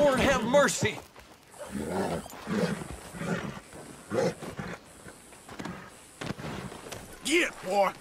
Lord have mercy! Get, boy!